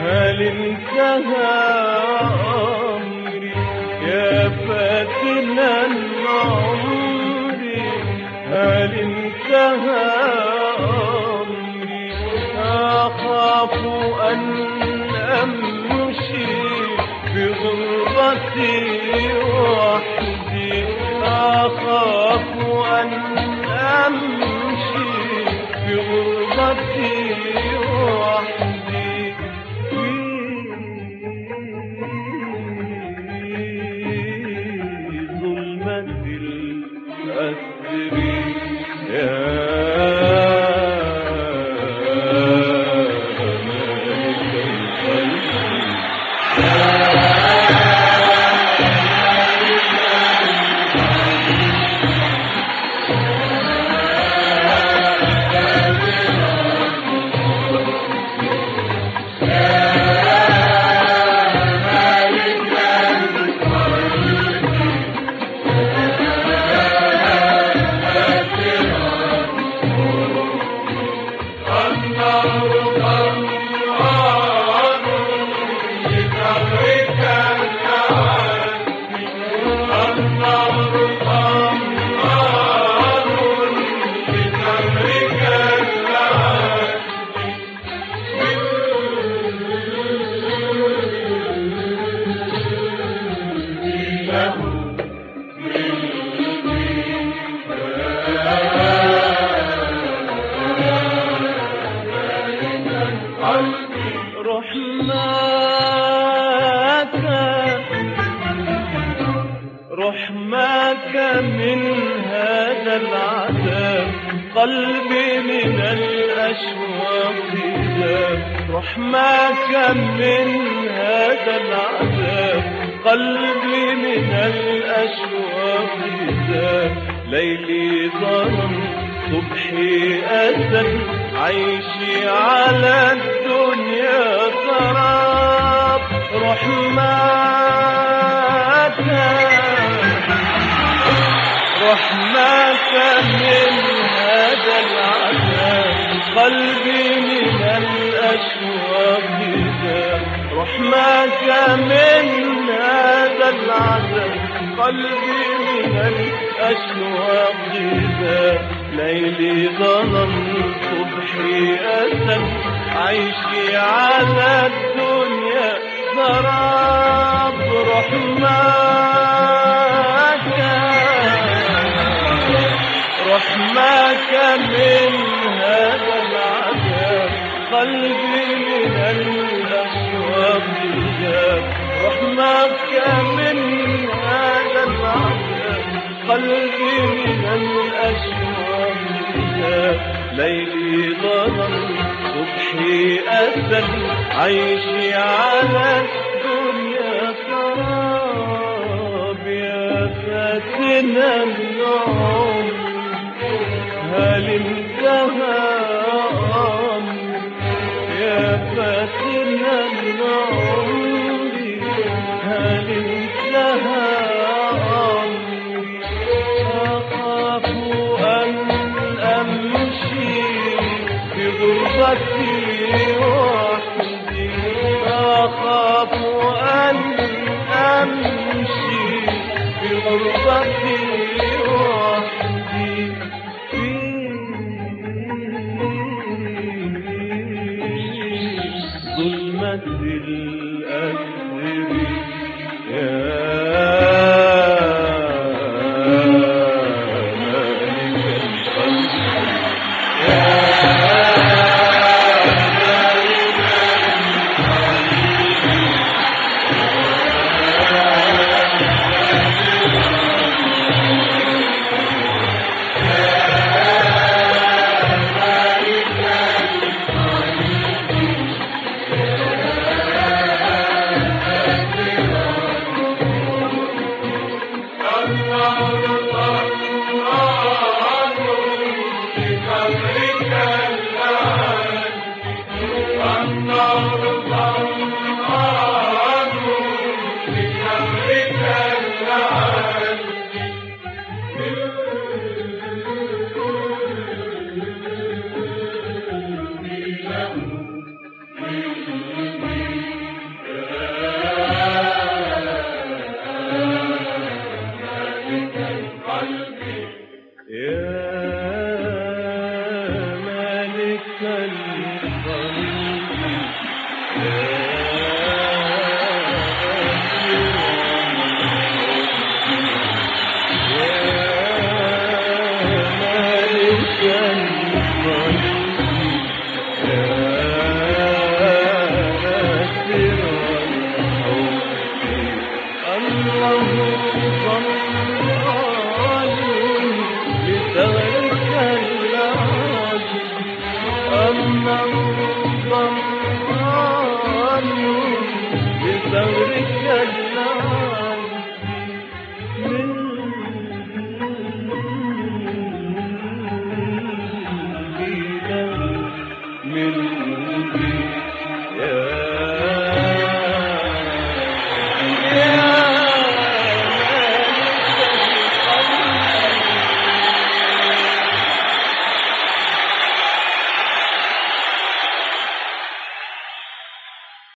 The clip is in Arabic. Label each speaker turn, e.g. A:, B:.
A: هل انتهى أمري يا فاتنا عمري هل انتهى أمري أخاف أن أمشي بغربتي وحدي؟ أخاف أن أمشي بغربتي وحدي. قلبي من الأشواق رحمك من هذا العذاب. قلبي من الأشواق ليلي ظلم صبحي أسد عيشي على الدنيا سراب رحمك رحمك من هذا العذاب قلبي من الأشواق رحمك من هذا العذاب قلبي من الأشواق ليلي ظلم صبحي أسد عيشي على الدنيا سراب رحمك من هذا العذاب قلبي من الأشواق جاب رحمك من هذا العذاب قلبي من الأشواق. جاب ليلي ظلم صبحي أسد عيشي على الدنيا سراب يا فاتنا النعم أخاف أن أمشي بغربتي وحدي. من